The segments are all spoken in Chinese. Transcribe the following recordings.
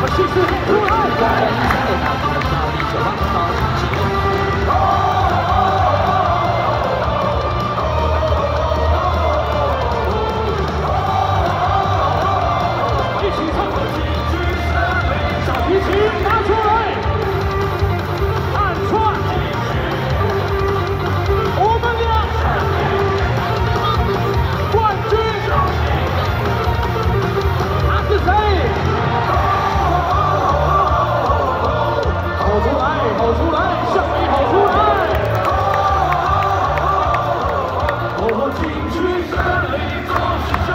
Mas isso é 去千里走。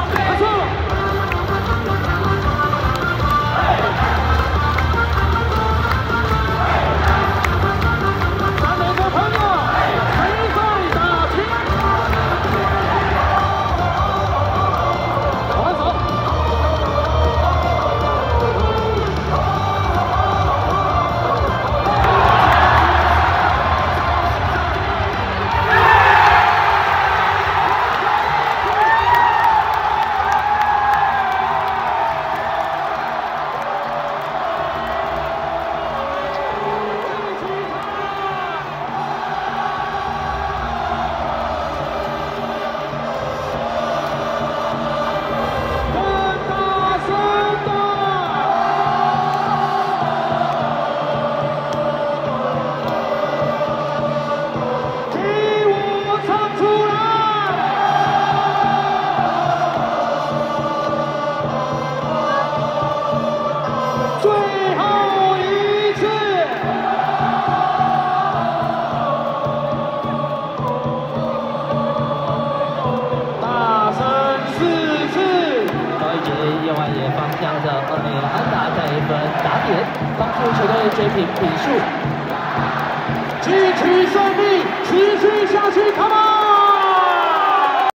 这样子后面有安达带一份打点帮助球队追平比数。进取胜利持续下去 come on